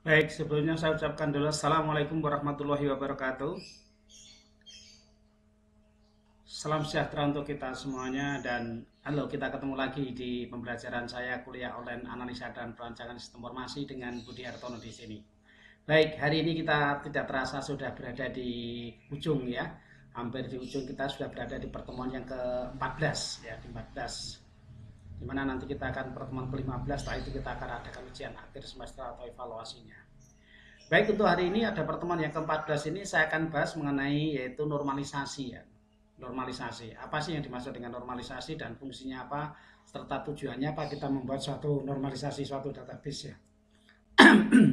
Baik, sebelumnya saya ucapkan dulu Assalamualaikum warahmatullahi wabarakatuh. Salam sejahtera untuk kita semuanya dan halo kita ketemu lagi di pembelajaran saya kuliah online analisa dan perancangan sistem informasi dengan Budi Hartono di sini. Baik, hari ini kita tidak terasa sudah berada di ujung ya. Hampir di ujung kita sudah berada di pertemuan yang ke-14 ya, di 14 di mana nanti kita akan pertemuan ke-15 setelah itu kita akan adakan ujian akhir semester atau evaluasinya. Baik untuk hari ini ada pertemuan yang ke-14 ini saya akan bahas mengenai yaitu normalisasi ya. Normalisasi. Apa sih yang dimaksud dengan normalisasi dan fungsinya apa serta tujuannya apa kita membuat suatu normalisasi suatu database ya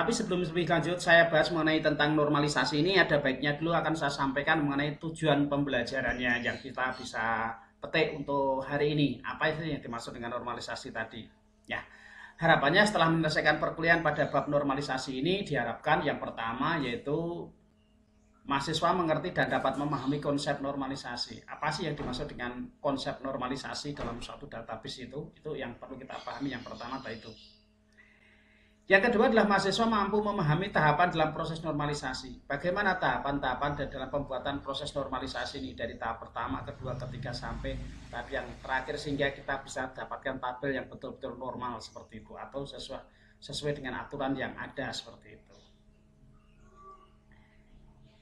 Tapi sebelum lebih lanjut saya bahas mengenai tentang normalisasi ini ada baiknya dulu akan saya sampaikan mengenai tujuan pembelajarannya yang kita bisa petik untuk hari ini. Apa itu yang dimaksud dengan normalisasi tadi? Ya. Harapannya setelah menyelesaikan perkuliahan pada bab normalisasi ini diharapkan yang pertama yaitu mahasiswa mengerti dan dapat memahami konsep normalisasi. Apa sih yang dimaksud dengan konsep normalisasi dalam suatu database itu? Itu yang perlu kita pahami yang pertama itu. Yang kedua adalah mahasiswa mampu memahami tahapan dalam proses normalisasi. Bagaimana tahapan-tahapan dalam pembuatan proses normalisasi ini dari tahap pertama, kedua, ketiga sampai tahap yang terakhir sehingga kita bisa dapatkan tabel yang betul-betul normal seperti itu atau sesuai sesuai dengan aturan yang ada seperti itu.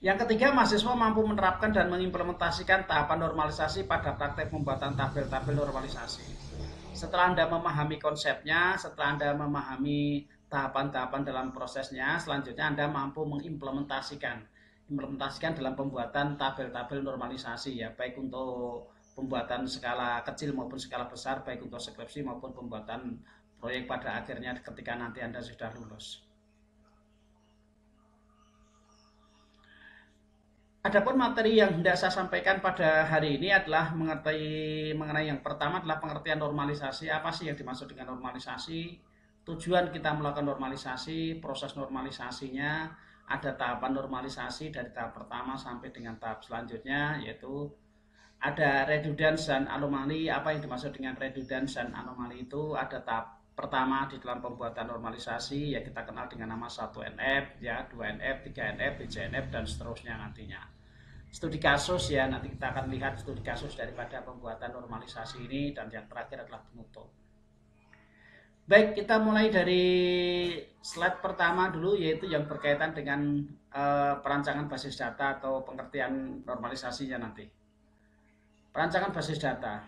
Yang ketiga, mahasiswa mampu menerapkan dan mengimplementasikan tahapan normalisasi pada praktek pembuatan tabel-tabel normalisasi. Setelah Anda memahami konsepnya, setelah Anda memahami tahapan-tahapan dalam prosesnya, selanjutnya Anda mampu mengimplementasikan implementasikan dalam pembuatan tabel-tabel normalisasi ya, baik untuk pembuatan skala kecil maupun skala besar, baik untuk skripsi maupun pembuatan proyek pada akhirnya ketika nanti Anda sudah lulus. Adapun materi yang hendak saya sampaikan pada hari ini adalah mengerti mengenai yang pertama adalah pengertian normalisasi. Apa sih yang dimaksud dengan normalisasi? Tujuan kita melakukan normalisasi, proses normalisasinya ada tahapan normalisasi dari tahap pertama sampai dengan tahap selanjutnya yaitu ada redundans dan anomali. Apa yang dimaksud dengan redundans dan anomali itu ada tahap pertama di dalam pembuatan normalisasi ya kita kenal dengan nama 1NF ya 2NF, 3NF, 3NF dan seterusnya nantinya. Studi kasus ya nanti kita akan lihat studi kasus daripada pembuatan normalisasi ini dan yang terakhir adalah penutup. Baik, kita mulai dari slide pertama dulu yaitu yang berkaitan dengan uh, perancangan basis data atau pengertian normalisasinya nanti. Perancangan basis data.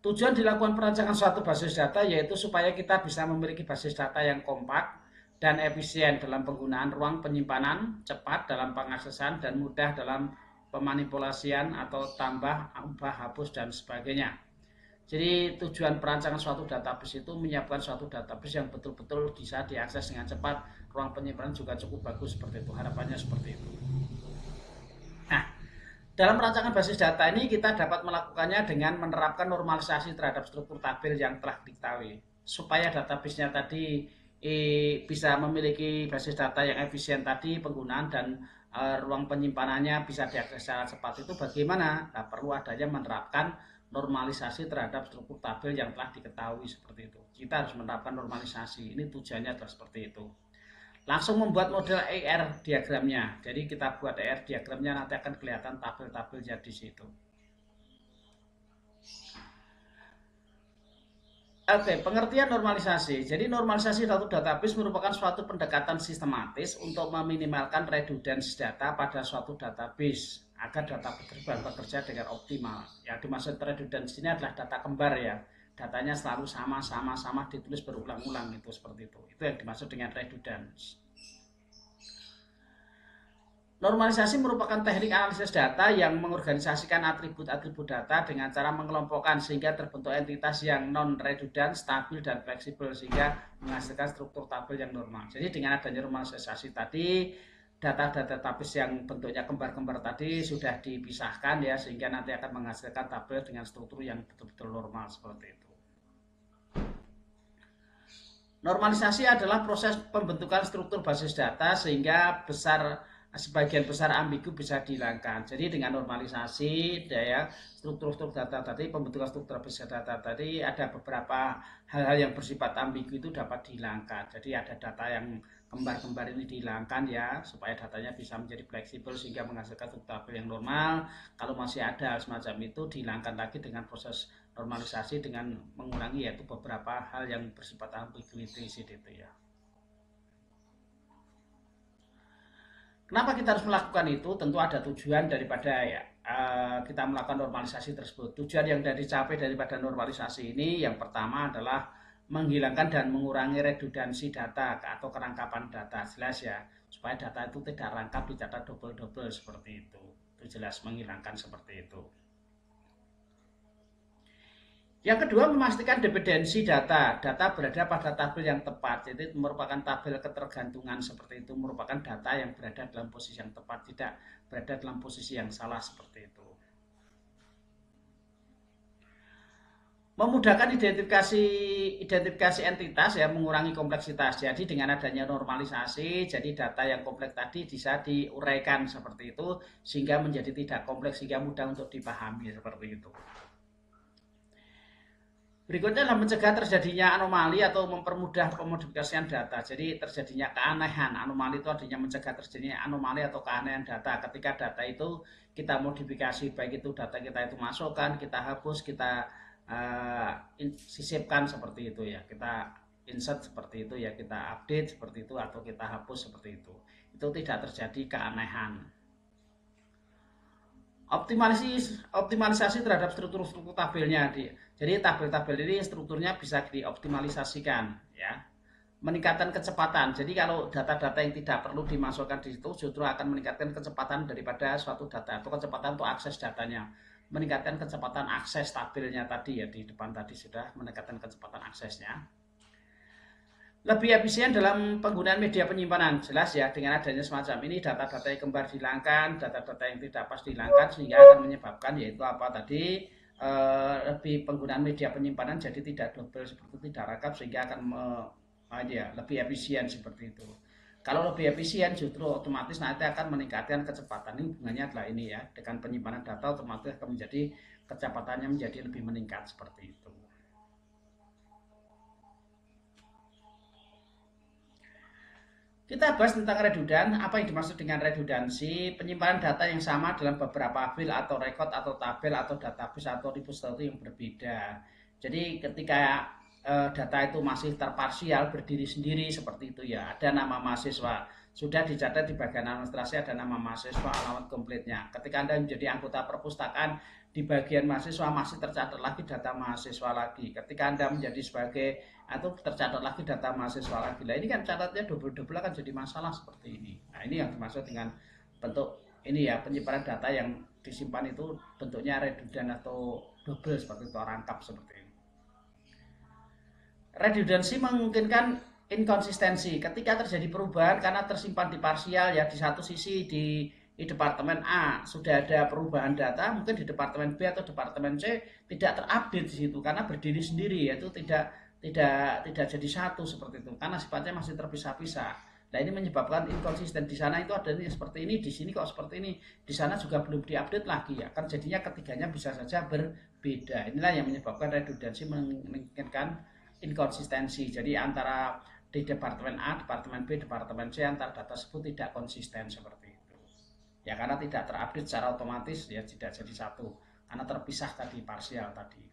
Tujuan dilakukan perancangan suatu basis data yaitu supaya kita bisa memiliki basis data yang kompak dan efisien dalam penggunaan ruang penyimpanan, cepat dalam pengaksesan dan mudah dalam pemanipulasian atau tambah, ubah, hapus dan sebagainya. Jadi tujuan perancangan suatu database itu menyiapkan suatu database yang betul-betul bisa diakses dengan cepat. Ruang penyimpanan juga cukup bagus seperti itu. Harapannya seperti itu. Nah, dalam perancangan basis data ini kita dapat melakukannya dengan menerapkan normalisasi terhadap struktur tabel yang telah diketahui. Supaya database-nya tadi eh, bisa memiliki basis data yang efisien tadi penggunaan dan eh, ruang penyimpanannya bisa diakses secara cepat itu bagaimana? Nah, perlu adanya menerapkan normalisasi terhadap struktur tabel yang telah diketahui seperti itu. Kita harus menerapkan normalisasi. Ini tujuannya adalah seperti itu. Langsung membuat model ER diagramnya. Jadi kita buat ER diagramnya nanti akan kelihatan tabel-tabelnya di situ. Oke, pengertian normalisasi. Jadi normalisasi suatu database merupakan suatu pendekatan sistematis untuk meminimalkan redundansi data pada suatu database agar data tersebut bekerja dengan optimal. Yang dimaksud redundancy ini adalah data kembar ya. Datanya selalu sama-sama sama ditulis berulang-ulang itu seperti itu. Itu yang dimaksud dengan redundancy. Normalisasi merupakan teknik analisis data yang mengorganisasikan atribut-atribut data dengan cara mengelompokkan sehingga terbentuk entitas yang non-redundant, stabil, dan fleksibel sehingga menghasilkan struktur tabel yang normal. Jadi dengan adanya normalisasi tadi, data-data database yang bentuknya kembar-kembar tadi sudah dipisahkan ya sehingga nanti akan menghasilkan tabel dengan struktur yang betul-betul normal seperti itu. Normalisasi adalah proses pembentukan struktur basis data sehingga besar sebagian besar ambigu bisa dihilangkan. Jadi dengan normalisasi daya struktur-struktur data tadi, pembentukan struktur besar data tadi ada beberapa hal-hal yang bersifat ambigu itu dapat dihilangkan. Jadi ada data yang kembar-kembar ini dihilangkan ya supaya datanya bisa menjadi fleksibel sehingga menghasilkan struktur tabel yang normal. Kalau masih ada semacam itu dihilangkan lagi dengan proses normalisasi dengan mengurangi yaitu beberapa hal yang bersifat ambiguity itu ya. Kenapa kita harus melakukan itu? Tentu ada tujuan daripada ya uh, kita melakukan normalisasi tersebut. Tujuan yang dari dicapai daripada normalisasi ini yang pertama adalah menghilangkan dan mengurangi redundansi data atau kerangkapan data. Jelas ya, supaya data itu tidak rangkap dicatat double-double seperti itu. Itu jelas menghilangkan seperti itu. Yang kedua memastikan dependensi data. Data berada pada tabel yang tepat. Jadi merupakan tabel ketergantungan seperti itu. Merupakan data yang berada dalam posisi yang tepat. Tidak berada dalam posisi yang salah seperti itu. Memudahkan identifikasi identifikasi entitas ya mengurangi kompleksitas. Jadi dengan adanya normalisasi, jadi data yang kompleks tadi bisa diuraikan seperti itu sehingga menjadi tidak kompleks sehingga mudah untuk dipahami seperti itu. Berikutnya adalah mencegah terjadinya anomali atau mempermudah pemodifikasian data. Jadi terjadinya keanehan. Anomali itu artinya mencegah terjadinya anomali atau keanehan data. Ketika data itu kita modifikasi, baik itu data kita itu masukkan, kita hapus, kita uh, sisipkan seperti itu ya. Kita insert seperti itu ya, kita update seperti itu atau kita hapus seperti itu. Itu tidak terjadi keanehan. Optimalisasi optimalisasi terhadap struktur-struktur tabelnya di jadi tabel-tabel ini strukturnya bisa dioptimalisasikan ya. Meningkatkan kecepatan. Jadi kalau data-data yang tidak perlu dimasukkan di situ justru akan meningkatkan kecepatan daripada suatu data atau kecepatan untuk akses datanya meningkatkan kecepatan akses tabelnya tadi ya di depan tadi sudah meningkatkan kecepatan aksesnya lebih efisien dalam penggunaan media penyimpanan. Jelas ya, dengan adanya semacam ini data-data yang kembar dihilangkan, data-data yang tidak pas dihilangkan sehingga akan menyebabkan yaitu apa tadi e, lebih penggunaan media penyimpanan jadi tidak double seperti tidak rangkap sehingga akan me, ya, lebih efisien seperti itu. Kalau lebih efisien justru otomatis nanti akan meningkatkan kecepatan. Ini hubungannya adalah ini ya, dengan penyimpanan data otomatis akan menjadi kecepatannya menjadi lebih meningkat seperti itu. Kita bahas tentang redundan, apa yang dimaksud dengan redundansi, penyimpanan data yang sama dalam beberapa file atau record atau tabel atau database atau repository yang berbeda. Jadi ketika e, data itu masih terparsial berdiri sendiri seperti itu ya, ada nama mahasiswa, sudah dicatat di bagian administrasi ada nama mahasiswa alamat komplitnya. Ketika Anda menjadi anggota perpustakaan di bagian mahasiswa masih tercatat lagi data mahasiswa lagi. Ketika Anda menjadi sebagai atau tercatat lagi data mahasiswa lagi. Lah ini kan catatnya double-double akan jadi masalah seperti ini. Nah, ini yang dimaksud dengan bentuk ini ya penyimpanan data yang disimpan itu bentuknya redundant atau double seperti itu rangkap seperti ini. Redundansi memungkinkan inkonsistensi ketika terjadi perubahan karena tersimpan di parsial ya di satu sisi di di departemen A sudah ada perubahan data, mungkin di departemen B atau departemen C tidak terupdate di situ karena berdiri sendiri yaitu tidak tidak tidak jadi satu seperti itu karena sifatnya masih terpisah-pisah. Nah ini menyebabkan inkonsisten di sana itu ada ini seperti ini, di sini kok seperti ini, di sana juga belum diupdate lagi ya. Kan jadinya ketiganya bisa saja berbeda. Inilah yang menyebabkan redundansi menginginkan inkonsistensi. Jadi antara di departemen A, departemen B, departemen C antara data tersebut tidak konsisten seperti itu. Ya karena tidak terupdate secara otomatis ya tidak jadi satu karena terpisah tadi parsial tadi.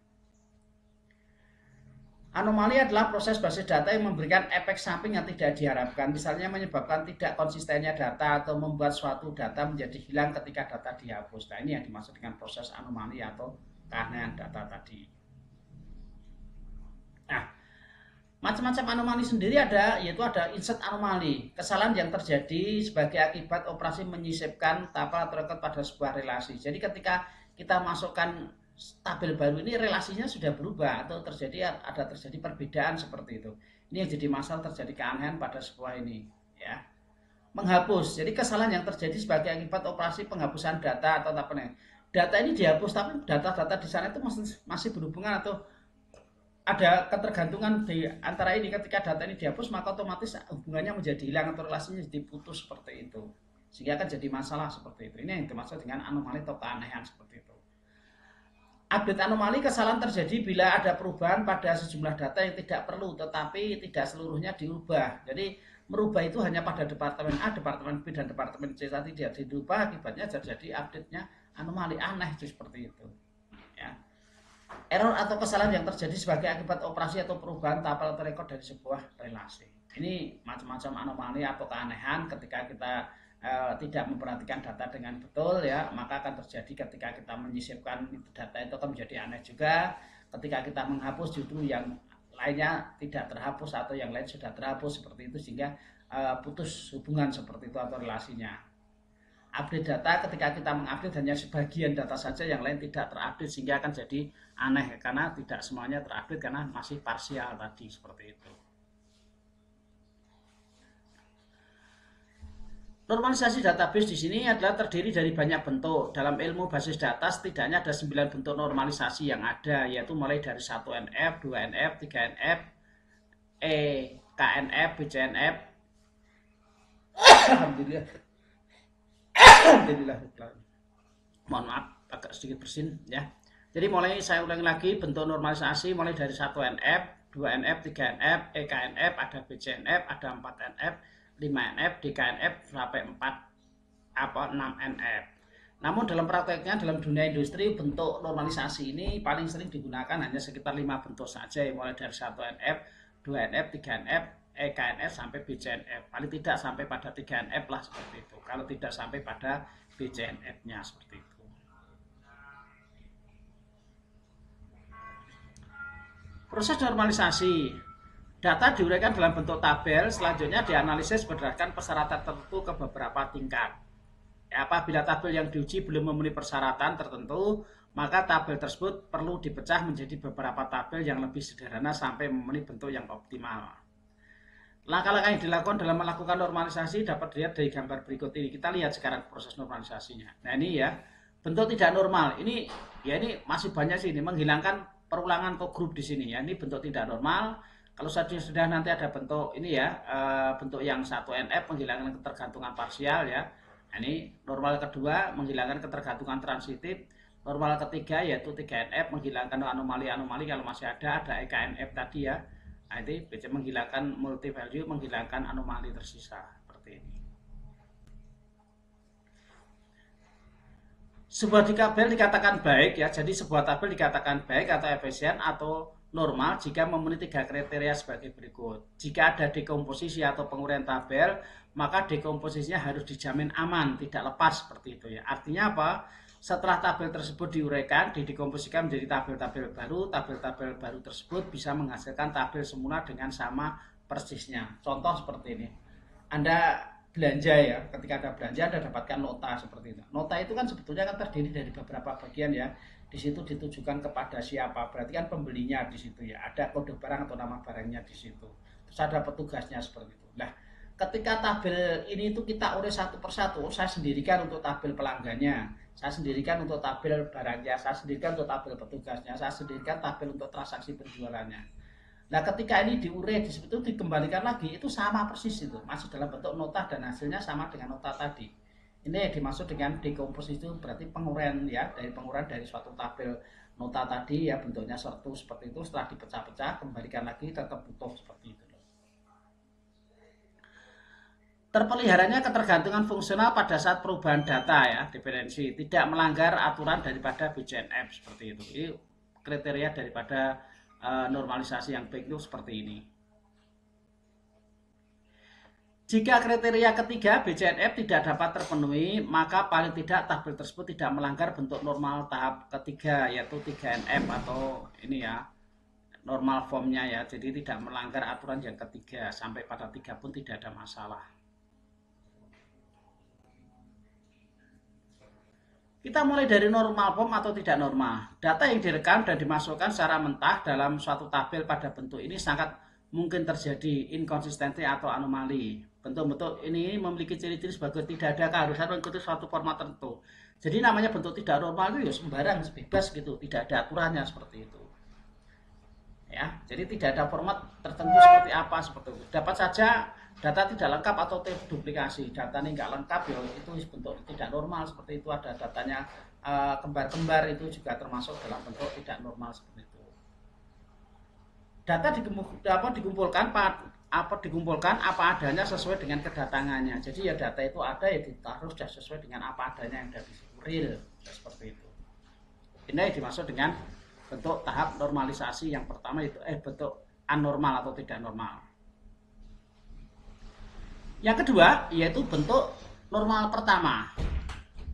Anomali adalah proses basis data yang memberikan efek samping yang tidak diharapkan, misalnya menyebabkan tidak konsistennya data atau membuat suatu data menjadi hilang ketika data dihapus. Nah, ini yang dimaksud dengan proses anomali atau keanehan data tadi. Nah, macam-macam anomali sendiri ada, yaitu ada insert anomali, kesalahan yang terjadi sebagai akibat operasi menyisipkan tabel atau record pada sebuah relasi. Jadi ketika kita masukkan tabel baru ini relasinya sudah berubah atau terjadi ada terjadi perbedaan seperti itu. Ini yang jadi masalah terjadi keanehan pada sebuah ini, ya. Menghapus. Jadi kesalahan yang terjadi sebagai akibat operasi penghapusan data atau apa. Data ini dihapus tapi data-data di sana itu masih berhubungan atau ada ketergantungan di antara ini ketika data ini dihapus maka otomatis hubungannya menjadi hilang atau relasinya jadi putus seperti itu sehingga akan jadi masalah seperti itu. Ini yang dimaksud dengan anomali atau keanehan seperti itu. Update anomali kesalahan terjadi bila ada perubahan pada sejumlah data yang tidak perlu tetapi tidak seluruhnya diubah. Jadi merubah itu hanya pada departemen A, departemen B dan departemen C tadi tidak diubah akibatnya terjadi update-nya anomali aneh seperti itu. Error atau kesalahan yang terjadi sebagai akibat operasi atau perubahan tabel atau rekod dari sebuah relasi. Ini macam-macam anomali atau keanehan ketika kita Eh, tidak memperhatikan data dengan betul ya maka akan terjadi ketika kita menyisipkan data itu akan menjadi aneh juga ketika kita menghapus justru yang lainnya tidak terhapus atau yang lain sudah terhapus seperti itu sehingga uh, putus hubungan seperti itu atau relasinya update data ketika kita mengupdate hanya sebagian data saja yang lain tidak terupdate sehingga akan jadi aneh karena tidak semuanya terupdate karena masih parsial tadi seperti itu Normalisasi database di sini adalah terdiri dari banyak bentuk. Dalam ilmu basis data setidaknya ada 9 bentuk normalisasi yang ada, yaitu mulai dari 1NF, 2NF, 3NF, E, KNF, BCNF. Alhamdulillah. Alhamdulillah. Mohon maaf, agak sedikit bersin ya. Jadi mulai saya ulangi lagi bentuk normalisasi mulai dari 1NF, 2NF, 3NF, EKNF, ada BCNF, ada 4NF, 5NF, DKNF sampai 4 apa 6NF. Namun dalam prakteknya dalam dunia industri bentuk normalisasi ini paling sering digunakan hanya sekitar 5 bentuk saja mulai dari 1NF, 2NF, 3NF, EKNF sampai BCNF. Paling tidak sampai pada 3NF lah seperti itu. Kalau tidak sampai pada BCNF-nya seperti itu. Proses normalisasi Data diuraikan dalam bentuk tabel, selanjutnya dianalisis berdasarkan persyaratan tertentu ke beberapa tingkat. Ya, apabila tabel yang diuji belum memenuhi persyaratan tertentu, maka tabel tersebut perlu dipecah menjadi beberapa tabel yang lebih sederhana sampai memenuhi bentuk yang optimal. Langkah-langkah yang dilakukan dalam melakukan normalisasi dapat dilihat dari gambar berikut ini. Kita lihat sekarang proses normalisasinya. Nah ini ya, bentuk tidak normal. Ini ya ini masih banyak sih ini menghilangkan perulangan atau grup di sini ya. Ini bentuk tidak normal kalau saja sudah nanti ada bentuk ini ya, eh, bentuk yang satu NF menghilangkan ketergantungan parsial ya. Nah, ini normal kedua menghilangkan ketergantungan transitif. Normal ketiga yaitu 3NF menghilangkan anomali-anomali kalau masih ada, ada EKNF tadi ya. Nah, ini BC menghilangkan multi value, menghilangkan anomali tersisa seperti ini. Sebuah tabel dikatakan baik ya, jadi sebuah tabel dikatakan baik atau efisien atau normal jika memenuhi tiga kriteria sebagai berikut. Jika ada dekomposisi atau penguraian tabel, maka dekomposisinya harus dijamin aman, tidak lepas seperti itu ya. Artinya apa? Setelah tabel tersebut diuraikan, didekomposisikan menjadi tabel-tabel baru, tabel-tabel baru tersebut bisa menghasilkan tabel semula dengan sama persisnya. Contoh seperti ini. Anda belanja ya, ketika ada belanja Anda dapatkan nota seperti itu. Nota itu kan sebetulnya kan terdiri dari beberapa bagian ya. Di situ ditujukan kepada siapa. Berarti kan pembelinya di situ ya. Ada kode barang atau nama barangnya di situ. Terus ada petugasnya seperti itu. Nah ketika tabel ini itu kita urus satu persatu saya sendirikan untuk tabel pelanggannya. Saya sendirikan untuk tabel barangnya. Saya sendirikan untuk tabel petugasnya. Saya sendirikan tabel untuk transaksi penjualannya nah ketika ini diure di situ dikembalikan lagi itu sama persis itu masih dalam bentuk nota dan hasilnya sama dengan nota tadi ini dimaksud dengan dekomposisi itu berarti penguraian ya dari penguraian dari suatu tabel nota tadi ya bentuknya satu seperti itu setelah dipecah-pecah kembalikan lagi tetap utuh seperti itu. Terpeliharanya ketergantungan fungsional pada saat perubahan data ya dependensi tidak melanggar aturan daripada BCNF seperti itu. Ini kriteria daripada uh, normalisasi yang baik itu seperti ini. Jika kriteria ketiga BCNF tidak dapat terpenuhi, maka paling tidak tabel tersebut tidak melanggar bentuk normal tahap ketiga yaitu 3NF atau ini ya normal formnya ya. Jadi tidak melanggar aturan yang ketiga sampai pada tiga pun tidak ada masalah. Kita mulai dari normal form atau tidak normal. Data yang direkam dan dimasukkan secara mentah dalam suatu tabel pada bentuk ini sangat mungkin terjadi inkonsistensi atau anomali bentuk-bentuk ini memiliki ciri-ciri sebagai tidak ada keharusan mengikuti suatu format tertentu. Jadi namanya bentuk tidak normal itu ya sembarang, bebas gitu, tidak ada aturannya seperti itu. Ya, jadi tidak ada format tertentu seperti apa seperti itu. Dapat saja data tidak lengkap atau duplikasi. Data ini nggak lengkap ya itu bentuk tidak normal seperti itu. Ada datanya eh, kembar-kembar uh, itu juga termasuk dalam bentuk tidak normal seperti itu. Data dikumpulkan apa dikumpulkan apa adanya sesuai dengan kedatangannya. Jadi ya data itu ada ya ditaruh sudah sesuai dengan apa adanya yang dari real seperti itu. Ini dimaksud dengan bentuk tahap normalisasi yang pertama itu eh bentuk anormal atau tidak normal yang kedua yaitu bentuk normal pertama.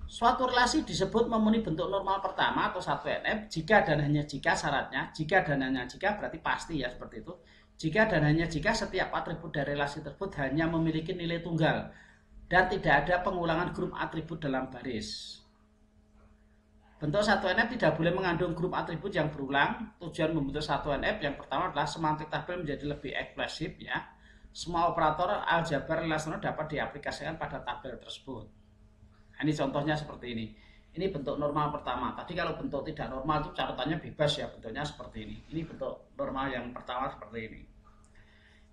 Suatu relasi disebut memenuhi bentuk normal pertama atau satu NF jika dan hanya jika syaratnya, jika dan hanya jika berarti pasti ya seperti itu. Jika dan hanya jika setiap atribut dari relasi tersebut hanya memiliki nilai tunggal dan tidak ada pengulangan grup atribut dalam baris. Bentuk satu NF tidak boleh mengandung grup atribut yang berulang. Tujuan membentuk satu NF yang pertama adalah semantik tabel menjadi lebih ekspresif ya semua operator aljabar relasional dapat diaplikasikan pada tabel tersebut. Nah, ini contohnya seperti ini. Ini bentuk normal pertama. Tadi kalau bentuk tidak normal itu catatannya bebas ya bentuknya seperti ini. Ini bentuk normal yang pertama seperti ini.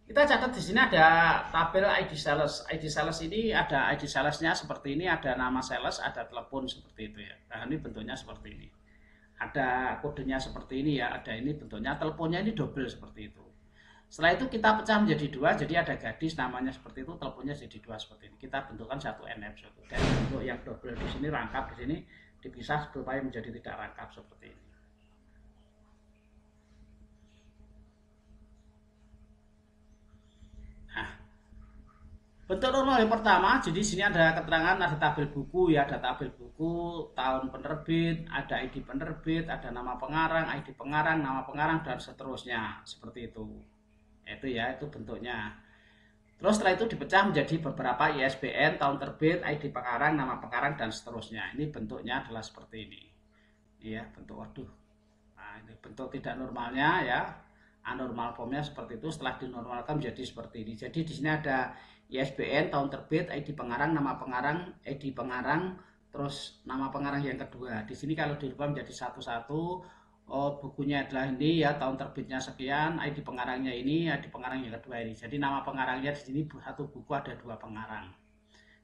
Kita catat di sini ada tabel ID sales. ID sales ini ada ID salesnya seperti ini, ada nama sales, ada telepon seperti itu ya. Nah, ini bentuknya seperti ini. Ada kodenya seperti ini ya, ada ini bentuknya teleponnya ini double seperti itu. Setelah itu kita pecah menjadi dua, jadi ada gadis namanya seperti itu, teleponnya jadi dua seperti ini. Kita bentukkan satu NF satu. Dan untuk yang double di sini rangkap di sini dipisah supaya menjadi tidak rangkap seperti ini. Nah, bentuk normal yang pertama, jadi sini ada keterangan, ada tabel buku ya, ada tabel buku, tahun penerbit, ada ID penerbit, ada nama pengarang, ID pengarang, nama pengarang dan seterusnya seperti itu itu ya itu bentuknya. Terus setelah itu dipecah menjadi beberapa ISBN tahun terbit ID pengarang nama pengarang dan seterusnya. Ini bentuknya adalah seperti ini. Ya bentuk waduh. Nah, ini bentuk tidak normalnya ya. Anormal formnya seperti itu setelah dinormalkan menjadi seperti ini. Jadi di sini ada ISBN tahun terbit ID pengarang nama pengarang ID pengarang terus nama pengarang yang kedua. Di sini kalau dirubah menjadi satu-satu oh bukunya adalah ini ya tahun terbitnya sekian, ID pengarangnya ini, ID pengarang yang kedua ini. Jadi nama pengarangnya di sini satu buku ada dua pengarang.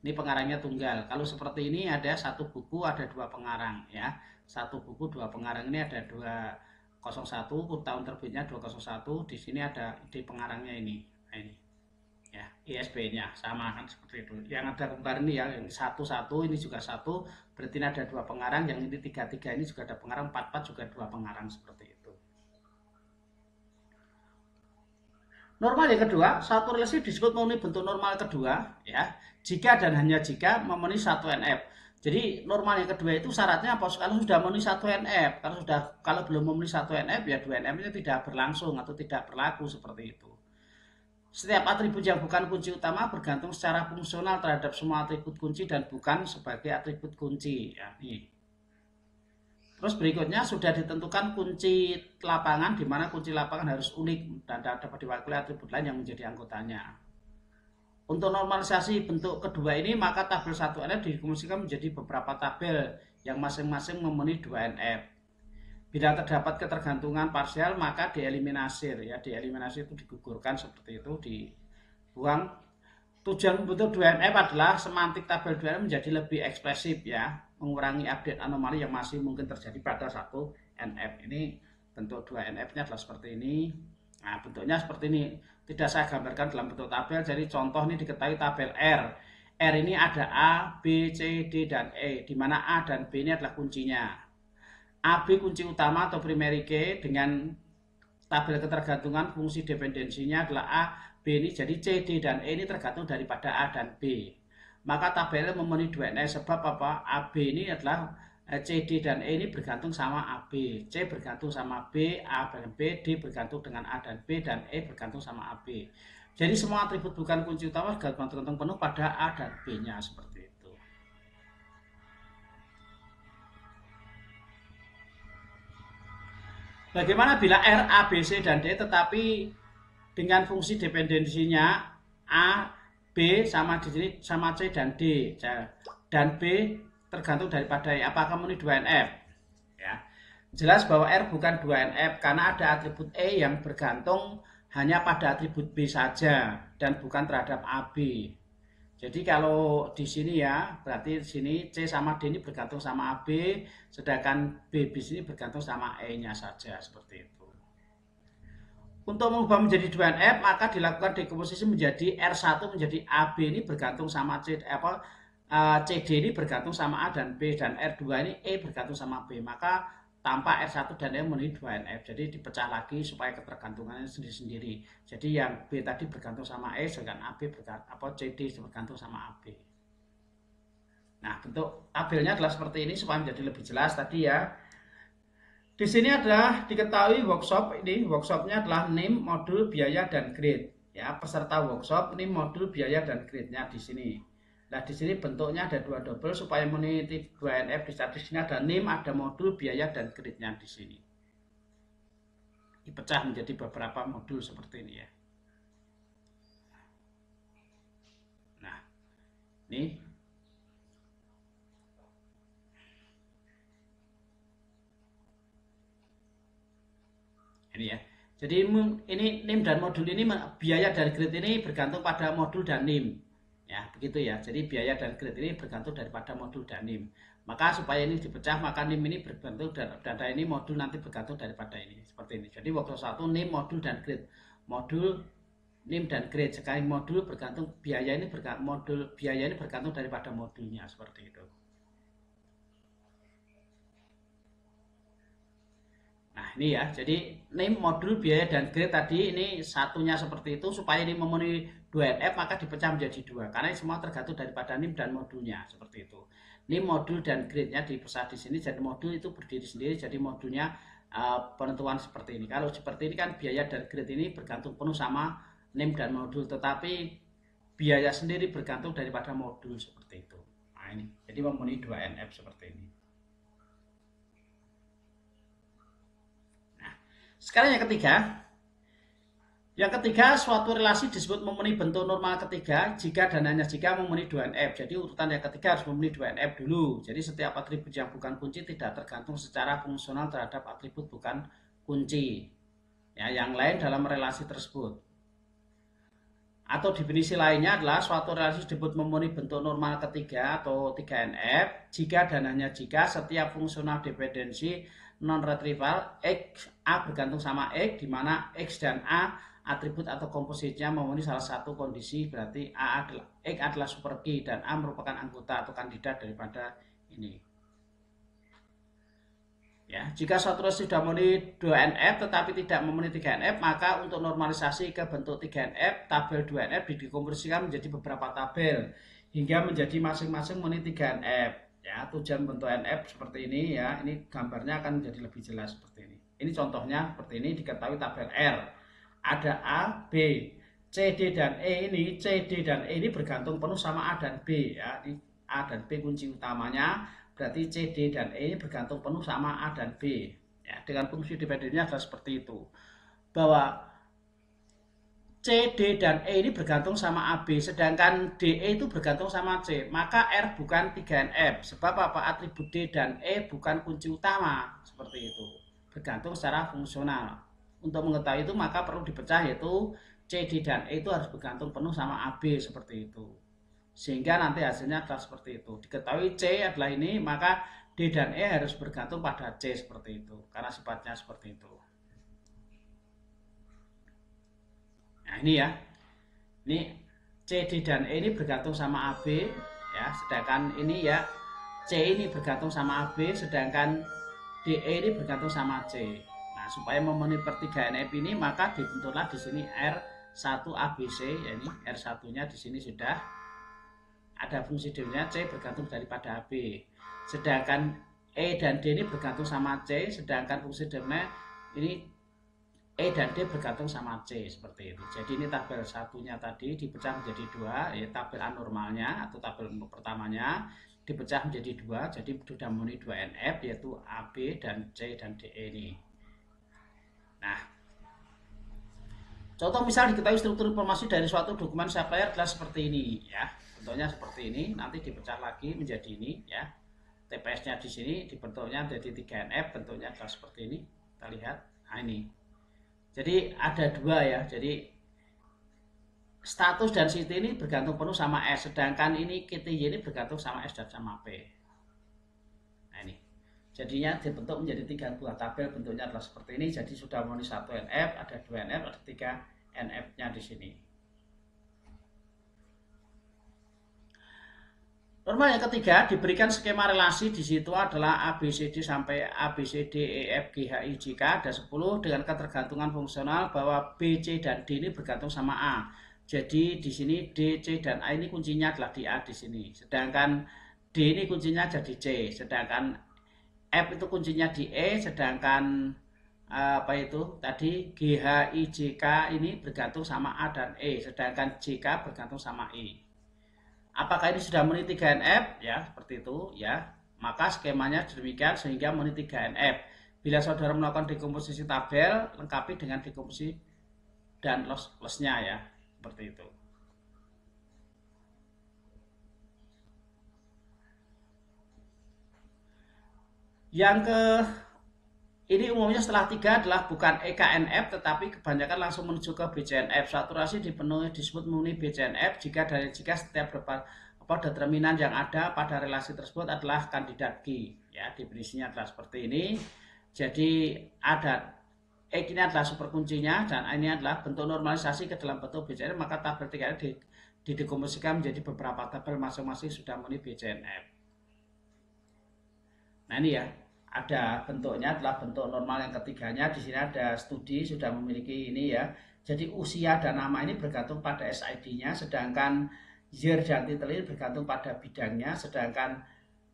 Ini pengarangnya tunggal. Kalau seperti ini ada satu buku ada dua pengarang ya. Satu buku dua pengarang ini ada dua 01 tahun terbitnya 201 di sini ada ID pengarangnya ini. Nah, ini ya ISB-nya sama kan seperti itu. Yang ada kembar ini ya yang satu satu ini juga satu. Berarti ini ada dua pengarang yang ini tiga tiga ini juga ada pengarang empat empat juga dua pengarang seperti itu. Normal yang kedua satu relasi disebut memenuhi bentuk normal kedua ya. Jika dan hanya jika memenuhi satu NF jadi normal yang kedua itu syaratnya apa? Kalau sudah memenuhi satu NF kalau sudah kalau belum memenuhi satu NF ya dua NF nya tidak berlangsung atau tidak berlaku seperti itu setiap atribut yang bukan kunci utama bergantung secara fungsional terhadap semua atribut kunci dan bukan sebagai atribut kunci. Ya, nih. Terus berikutnya sudah ditentukan kunci lapangan di mana kunci lapangan harus unik dan dapat diwakili atribut lain yang menjadi anggotanya. Untuk normalisasi bentuk kedua ini maka tabel 1NF difungsikan menjadi beberapa tabel yang masing-masing memenuhi 2NF. Bila terdapat ketergantungan parsial maka dieliminasi ya, dieliminasi itu digugurkan seperti itu, dibuang. Tujuan membentuk 2NF adalah semantik tabel 2NF menjadi lebih ekspresif ya, mengurangi update anomali yang masih mungkin terjadi pada satu NF. Ini bentuk 2NF-nya adalah seperti ini. Nah, bentuknya seperti ini. Tidak saya gambarkan dalam bentuk tabel, jadi contoh ini diketahui tabel R. R ini ada A, B, C, D, dan E, di mana A dan B ini adalah kuncinya. AB kunci utama atau primary key dengan tabel ketergantungan fungsi dependensinya adalah A, B ini jadi C, D, dan E ini tergantung daripada A dan B. Maka tabelnya memenuhi dua n sebab apa? AB ini adalah eh, C, D, dan E ini bergantung sama AB. C bergantung sama B, A dan B, D bergantung dengan A dan B, dan E bergantung sama AB. Jadi semua atribut bukan kunci utama bergantung penuh pada A dan B-nya seperti Bagaimana bila R, A, B, C, dan D tetapi dengan fungsi dependensinya A, B sama di sini sama C dan D dan B tergantung daripada. Apakah memenuhi 2NF? Ya. Jelas bahwa R bukan 2NF karena ada atribut E yang bergantung hanya pada atribut B saja. dan bukan terhadap AB. Jadi kalau di sini ya, berarti di sini C sama D ini bergantung sama AB, sedangkan B bis ini bergantung sama E-nya saja, seperti itu. Untuk mengubah menjadi 2NF, maka dilakukan dekomposisi menjadi R1 menjadi AB ini bergantung sama C, apa, eh, CD ini bergantung sama A dan B, dan R2 ini E bergantung sama B. Maka tanpa R1 dan E memenuhi 2NF. Jadi dipecah lagi supaya ketergantungannya sendiri-sendiri. Jadi yang B tadi bergantung sama E, sedangkan AB bergantung, apa CD bergantung sama AB. Nah, bentuk tabelnya adalah seperti ini supaya menjadi lebih jelas tadi ya. Di sini adalah diketahui workshop ini, workshopnya adalah NIM, modul, biaya, dan grade. Ya, peserta workshop ini modul, biaya, dan grade-nya di sini. Nah, di sini bentuknya ada dua double supaya meniti 2NF di di sini ada NIM, ada modul, biaya, dan kreditnya di sini. Dipecah menjadi beberapa modul seperti ini ya. Nah, ini ini ya. Jadi ini NIM dan modul ini biaya dan kredit ini bergantung pada modul dan NIM. Ya, begitu ya. Jadi biaya dan kredit ini bergantung daripada modul dan NIM. Maka supaya ini dipecah, maka NIM ini bergantung dan data ini modul nanti bergantung daripada ini. Seperti ini. Jadi waktu satu NIM, modul dan kredit. Modul NIM dan kredit. Sekali modul bergantung biaya ini bergantung modul biaya ini bergantung daripada modulnya seperti itu. Nah ini ya, jadi NIM, modul, biaya, dan grade tadi ini satunya seperti itu supaya ini memenuhi 2NF maka dipecah menjadi dua karena semua tergantung daripada NIM dan modulnya seperti itu. NIM modul dan grade-nya dipisah di sini jadi modul itu berdiri sendiri jadi modulnya uh, penentuan seperti ini. Kalau seperti ini kan biaya dan grade ini bergantung penuh sama NIM dan modul tetapi biaya sendiri bergantung daripada modul seperti itu. Nah ini jadi memenuhi 2NF seperti ini. Nah, sekarang yang ketiga, yang ketiga, suatu relasi disebut memenuhi bentuk normal ketiga jika dan hanya jika memenuhi 2NF. Jadi urutan yang ketiga harus memenuhi 2NF dulu. Jadi setiap atribut yang bukan kunci tidak tergantung secara fungsional terhadap atribut bukan kunci. Ya, yang lain dalam relasi tersebut. Atau definisi lainnya adalah suatu relasi disebut memenuhi bentuk normal ketiga atau 3NF jika dan hanya jika setiap fungsional dependensi non retrieval X A bergantung sama X di mana X dan A atribut atau komposisinya memenuhi salah satu kondisi berarti A adalah X adalah super key dan A merupakan anggota atau kandidat daripada ini. Ya, jika suatu relasi sudah memenuhi 2NF tetapi tidak memenuhi 3NF, maka untuk normalisasi ke bentuk 3NF, tabel 2NF dikompresikan menjadi beberapa tabel hingga menjadi masing-masing memenuhi 3NF. Ya, tujuan bentuk NF seperti ini ya. Ini gambarnya akan menjadi lebih jelas seperti ini. Ini contohnya seperti ini diketahui tabel R ada A, B, C, D dan E ini C, D dan E ini bergantung penuh sama A dan B ya. Di A dan B kunci utamanya berarti C, D dan E ini bergantung penuh sama A dan B. Ya, dengan fungsi dependennya adalah seperti itu. Bahwa C, D, dan E ini bergantung sama AB, sedangkan DE itu bergantung sama C. Maka R bukan 3NF. Sebab apa? Atribut D dan E bukan kunci utama. Seperti itu. Bergantung secara fungsional. Untuk mengetahui itu maka perlu dipecah yaitu C, D, dan E itu harus bergantung penuh sama AB seperti itu. Sehingga nanti hasilnya adalah seperti itu. Diketahui C adalah ini maka D dan E harus bergantung pada C seperti itu. Karena sifatnya seperti itu. Nah ini ya. Ini C, D, dan E ini bergantung sama AB ya. Sedangkan ini ya C ini bergantung sama AB sedangkan DE ini bergantung sama C supaya memenuhi pertigaan F ini maka dibentuklah di sini R1 ABC ya ini R1-nya di sini sudah ada fungsi D-nya C bergantung daripada AB. Sedangkan E dan D ini bergantung sama C, sedangkan fungsi D-nya ini E dan D bergantung sama C seperti itu. Jadi ini tabel satunya tadi dipecah menjadi dua, ya tabel anormalnya atau tabel pertamanya dipecah menjadi dua, jadi sudah memenuhi dua NF yaitu AB dan C dan DE ini. Nah, contoh misal diketahui struktur informasi dari suatu dokumen supplier adalah seperti ini ya. Bentuknya seperti ini, nanti dipecah lagi menjadi ini ya. TPS-nya di sini dibentuknya jadi 3NF, bentuknya adalah seperti ini. Kita lihat. Nah, ini. Jadi ada dua ya. Jadi status dan city ini bergantung penuh sama S sedangkan ini KTY ini bergantung sama S dan sama P. Nah ini. Jadinya dibentuk menjadi tiga buah tabel bentuknya adalah seperti ini. Jadi sudah memenuhi satu NF ada dua NF ada tiga NF nya di sini Norma yang ketiga diberikan skema relasi di situ adalah ABCD sampai ABCD EF G ada 10 dengan ketergantungan fungsional bahwa B, C dan D ini bergantung sama A. Jadi di sini D, C dan A ini kuncinya adalah di A di sini. Sedangkan D ini kuncinya jadi C, sedangkan F itu kuncinya di E, sedangkan apa itu tadi G ini bergantung sama A dan E, sedangkan J K bergantung sama E. Apakah ini sudah memenuhi 3NF? Ya, seperti itu ya. Maka skemanya demikian sehingga memenuhi 3NF. Bila saudara melakukan dekomposisi tabel, lengkapi dengan dekomposisi dan loss lossnya ya. Seperti itu. Yang ke ini umumnya setelah tiga adalah bukan EKNF tetapi kebanyakan langsung menuju ke BCNF. Saturasi dipenuhi disebut memenuhi BCNF jika dari jika setiap berapa apa determinan yang ada pada relasi tersebut adalah kandidat G. Ya, definisinya adalah seperti ini. Jadi ada E ini adalah super kuncinya dan ini adalah bentuk normalisasi ke dalam bentuk BCNF maka tabel 3 ini didekomposisikan menjadi beberapa tabel masing-masing sudah memenuhi BCNF. Nah ini ya, ada bentuknya adalah bentuk normal yang ketiganya. Di sini ada studi sudah memiliki ini ya. Jadi usia dan nama ini bergantung pada SID-nya sedangkan year dan title ini bergantung pada bidangnya sedangkan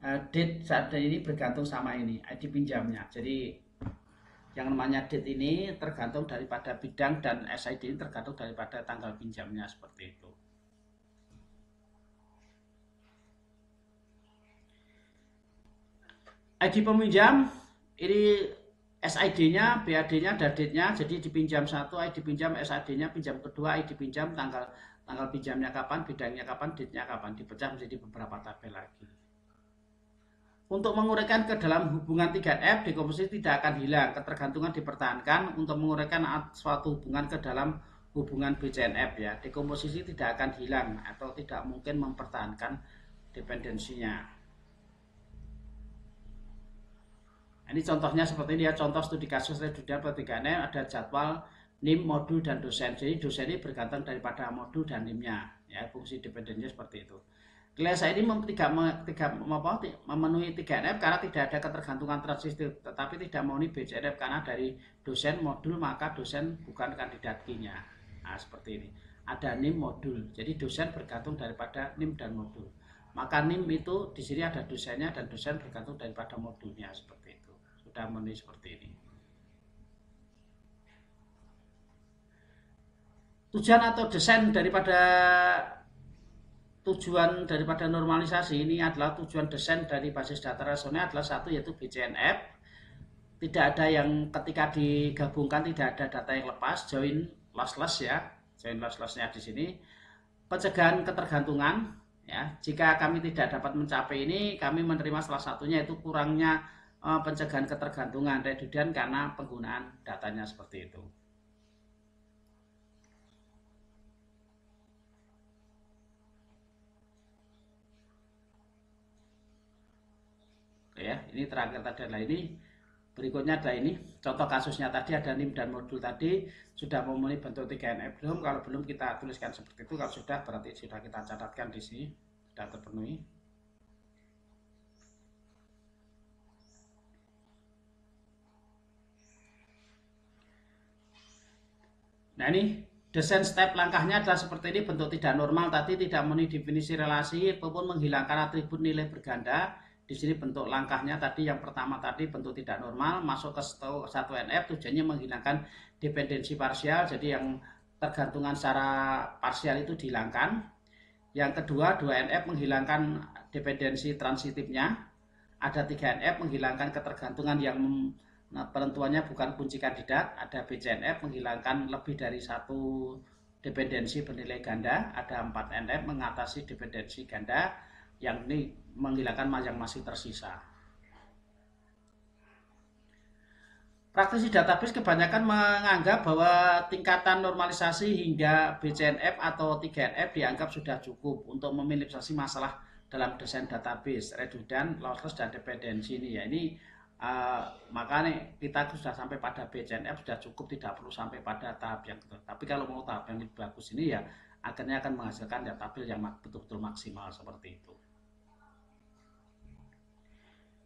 uh, date saat ini bergantung sama ini ID pinjamnya jadi yang namanya date ini tergantung daripada bidang dan SID ini tergantung daripada tanggal pinjamnya seperti itu ID peminjam ini SID-nya, BAD-nya, dadit-nya, jadi dipinjam satu, ID pinjam, SID-nya, pinjam kedua, ID pinjam, tanggal tanggal pinjamnya kapan, bidangnya kapan, date-nya kapan, dipecah menjadi beberapa tabel lagi. Untuk menguraikan ke dalam hubungan 3F, dekomposisi tidak akan hilang, ketergantungan dipertahankan untuk menguraikan suatu hubungan ke dalam hubungan BCNF ya. Dekomposisi tidak akan hilang atau tidak mungkin mempertahankan dependensinya. Ini contohnya seperti ini ya, contoh studi kasus studian pertigaannya ada jadwal NIM, modul, dan dosen. Jadi dosen ini bergantung daripada modul dan NIM-nya. Ya, fungsi dependennya seperti itu. saya ini tidak, tidak memenuhi 3NF karena tidak ada ketergantungan transistor, tetapi tidak memenuhi BCNF karena dari dosen modul maka dosen bukan kandidat Q-nya. Nah, seperti ini. Ada NIM modul. Jadi dosen bergantung daripada NIM dan modul. Maka NIM itu di sini ada dosennya dan dosen bergantung daripada modulnya seperti memenuhi seperti ini. Tujuan atau desain daripada tujuan daripada normalisasi ini adalah tujuan desain dari basis data relasional adalah satu yaitu BCNF tidak ada yang ketika digabungkan tidak ada data yang lepas join lossless ya join losslessnya di sini. Pencegahan ketergantungan ya. Jika kami tidak dapat mencapai ini kami menerima salah satunya itu kurangnya Eh, pencegahan ketergantungan redundan karena penggunaan datanya seperti itu. ya ini terakhir tadi adalah ini. Berikutnya ada ini. Contoh kasusnya tadi ada NIM dan modul tadi. Sudah memenuhi bentuk 3NF belum kalau belum kita tuliskan seperti itu. Kalau sudah berarti sudah kita catatkan di sini. Sudah terpenuhi Nah ini desain step langkahnya adalah seperti ini bentuk tidak normal tadi tidak memenuhi definisi relasi ataupun menghilangkan atribut nilai berganda. Di sini bentuk langkahnya tadi yang pertama tadi bentuk tidak normal masuk ke satu NF tujuannya menghilangkan dependensi parsial jadi yang tergantungan secara parsial itu dihilangkan. Yang kedua 2 NF menghilangkan dependensi transitifnya. Ada 3 NF menghilangkan ketergantungan yang Nah, penentuannya bukan kunci kandidat, ada BCNF menghilangkan lebih dari satu dependensi bernilai ganda, ada 4 NF mengatasi dependensi ganda, yang ini menghilangkan yang masih tersisa. praktisi database kebanyakan menganggap bahwa tingkatan normalisasi hingga BCNF atau 3NF dianggap sudah cukup untuk meminimalisasi masalah dalam desain database, redundant, lossless, dan dependensi ini ya. Ini uh, makanya kita sudah sampai pada BCNF sudah cukup, tidak perlu sampai pada tahap yang. Tapi kalau mau tahap yang lebih bagus ini ya akhirnya akan menghasilkan database yang betul-betul maksimal seperti itu.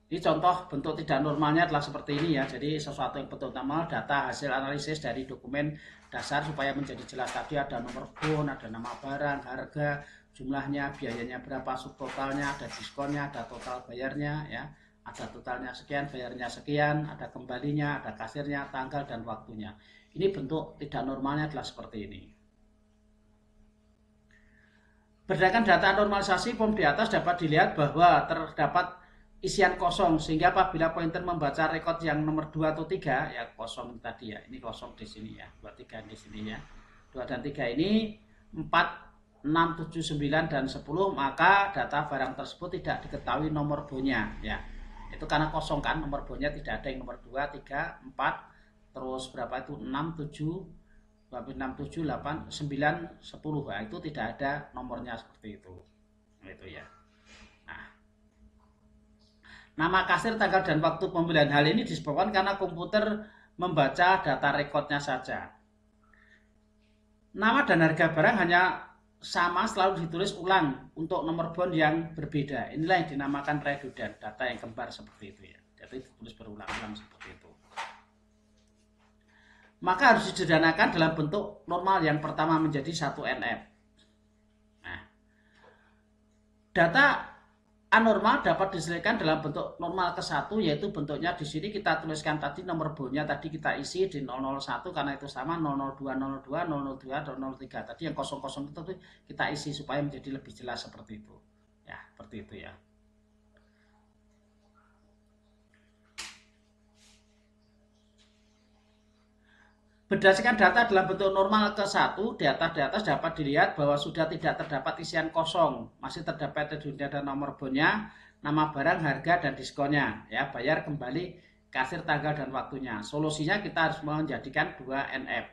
Ini contoh bentuk tidak normalnya adalah seperti ini ya. Jadi sesuatu yang betul normal, data hasil analisis dari dokumen dasar supaya menjadi jelas tadi ada nomor bon, ada nama barang, harga, jumlahnya, biayanya berapa, subtotalnya, ada diskonnya, ada total bayarnya ya. Ada totalnya sekian, bayarnya sekian, ada kembalinya, ada kasirnya, tanggal dan waktunya. Ini bentuk tidak normalnya adalah seperti ini. Berdasarkan data normalisasi form di atas dapat dilihat bahwa terdapat isian kosong sehingga apabila pointer membaca rekod yang nomor 2 atau 3 ya kosong tadi ya ini kosong di sini ya 2 3 di sini ya 2 dan 3 ini 4 6 7 9 dan 10 maka data barang tersebut tidak diketahui nomor bonya ya itu karena kosong kan nomor bonya tidak ada yang nomor 2 3 4 terus berapa itu? 6 7 6 7 8 9 10 nah, itu tidak ada nomornya seperti itu. Itu ya. Nama kasir, tanggal, dan waktu pembelian hal ini disebabkan karena komputer membaca data rekodnya saja. Nama dan harga barang hanya sama selalu ditulis ulang untuk nomor bond yang berbeda. Inilah yang dinamakan redundant, data yang kembar seperti itu ya. Jadi ditulis berulang-ulang seperti itu. Maka harus disederhanakan dalam bentuk normal yang pertama menjadi satu NF. Nah, data anormal dapat diselesaikan dalam bentuk normal ke satu yaitu bentuknya di sini kita tuliskan tadi nomor bonya tadi kita isi di 001 karena itu sama 002 02 002 003 tadi yang kosong-kosong itu kita isi supaya menjadi lebih jelas seperti itu. Ya seperti itu ya Berdasarkan data dalam bentuk normal ke satu, di atas di atas dapat dilihat bahwa sudah tidak terdapat isian kosong, masih terdapat redundant dan nomor bonnya, nama barang, harga dan diskonnya. Ya, bayar kembali kasir tanggal dan waktunya. Solusinya kita harus menjadikan 2NF.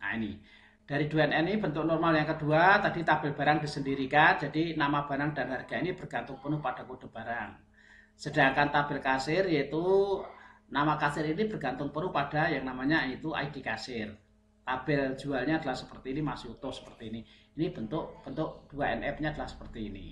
Nah, ini. Dari 2NF ini bentuk normal yang kedua, tadi tabel barang disendirikan, jadi nama barang dan harga ini bergantung penuh pada kode barang. Sedangkan tabel kasir yaitu Nama kasir ini bergantung penuh pada yang namanya itu ID kasir. Tabel jualnya adalah seperti ini, masih utuh seperti ini. Ini bentuk bentuk 2NF-nya adalah seperti ini.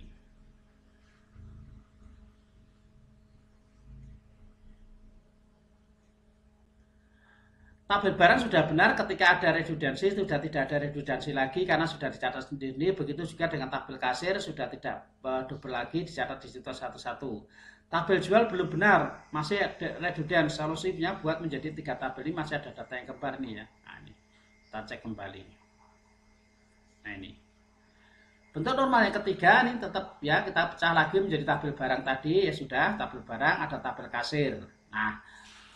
tabel barang sudah benar ketika ada redundansi sudah tidak ada redundansi lagi karena sudah dicatat sendiri begitu juga dengan tabel kasir sudah tidak eh, double lagi dicatat di situ satu-satu tabel jual belum benar. Masih redundant solusinya buat menjadi tiga tabel ini masih ada data yang kembar nih ya. Nah, ini. Kita cek kembali. Nah ini. Bentuk normal yang ketiga ini tetap ya kita pecah lagi menjadi tabel barang tadi. Ya sudah tabel barang ada tabel kasir. Nah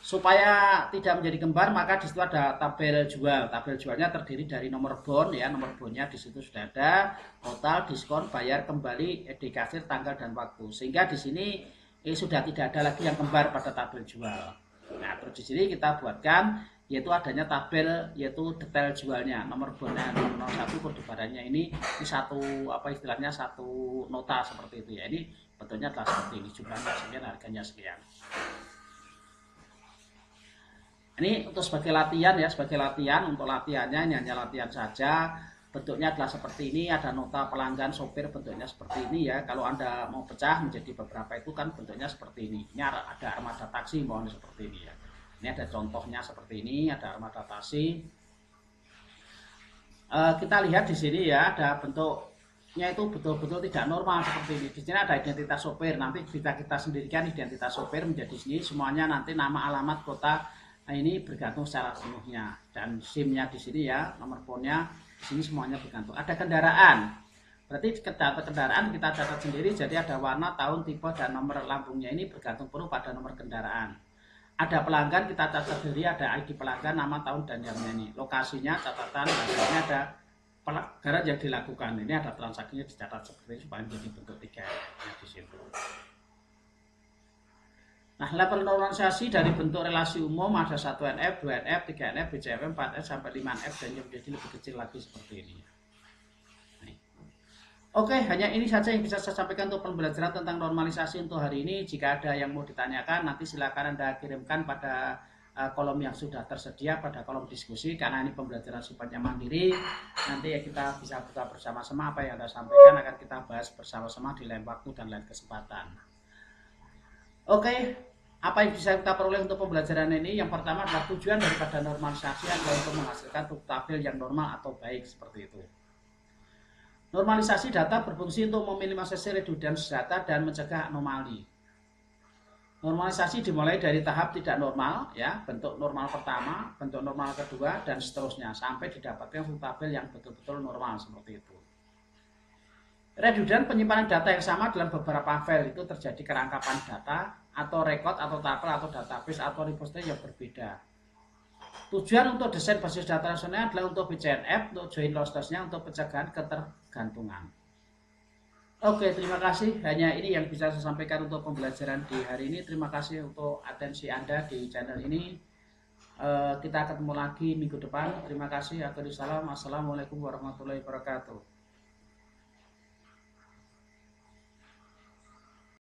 supaya tidak menjadi kembar maka di situ ada tabel jual. Tabel jualnya terdiri dari nomor bon ya nomor bonnya di situ sudah ada. Total diskon bayar kembali edi kasir tanggal dan waktu. Sehingga di sini eh, sudah tidak ada lagi yang kembar pada tabel jual. Nah terus di sini kita buatkan yaitu adanya tabel yaitu detail jualnya. Nomor bonnya nomor satu kode barangnya ini ini satu apa istilahnya satu nota seperti itu ya. Ini bentuknya adalah seperti ini jumlahnya sekian harganya sekian. Ini untuk sebagai latihan ya sebagai latihan untuk latihannya ini hanya latihan saja bentuknya adalah seperti ini ada nota pelanggan sopir bentuknya seperti ini ya. Kalau anda mau pecah menjadi beberapa itu kan bentuknya seperti ini. Ini ada armada taksi mohon seperti ini ya. Ini ada contohnya seperti ini ada armada taksi. E, kita lihat di sini ya ada bentuknya itu betul-betul tidak normal seperti ini. Di sini ada identitas sopir. Nanti bisa kita sendirikan identitas sopir menjadi sini. Semuanya nanti nama alamat kota Nah, ini bergantung secara seluruhnya. Dan SIM-nya di sini ya, nomor phone-nya sini semuanya bergantung. Ada kendaraan. Berarti kendaraan kita catat sendiri jadi ada warna, tahun, tipe dan nomor lambungnya ini bergantung penuh pada nomor kendaraan. Ada pelanggan kita catat sendiri ada ID pelanggan, nama, tahun dan jamnya ini. Lokasinya, catatan, harganya ada pelanggaran yang dilakukan. Ini ada transaksinya dicatat seperti supaya menjadi bentuk tiga ya, di situ. Nah, level normalisasi dari bentuk relasi umum ada 1NF, 2NF, 3NF, BCFM, 4F, sampai 5NF, dan yang menjadi lebih kecil lagi seperti ini. Oke, hanya ini saja yang bisa saya sampaikan untuk pembelajaran tentang normalisasi untuk hari ini. Jika ada yang mau ditanyakan, nanti silakan Anda kirimkan pada uh, kolom yang sudah tersedia pada kolom diskusi karena ini pembelajaran sifatnya mandiri nanti ya kita bisa buka bersama-sama apa yang Anda sampaikan akan kita bahas bersama-sama di lain waktu dan lain kesempatan Oke, apa yang bisa kita peroleh untuk pembelajaran ini? Yang pertama adalah tujuan daripada normalisasi adalah untuk menghasilkan tabel yang normal atau baik seperti itu. Normalisasi data berfungsi untuk meminimalisasi redundansi data dan mencegah anomali. Normalisasi dimulai dari tahap tidak normal, ya, bentuk normal pertama, bentuk normal kedua, dan seterusnya sampai didapatkan tabel yang betul-betul normal seperti itu. Redundant penyimpanan data yang sama dalam beberapa file itu terjadi kerangkapan data atau record atau tabel atau database atau repository yang berbeda. Tujuan untuk desain basis data nasional adalah untuk BCNF, untuk join losslessnya, untuk pencegahan ketergantungan. Oke, terima kasih. Hanya ini yang bisa saya sampaikan untuk pembelajaran di hari ini. Terima kasih untuk atensi Anda di channel ini. Uh, kita ketemu lagi minggu depan. Terima kasih. Assalamualaikum warahmatullahi wabarakatuh.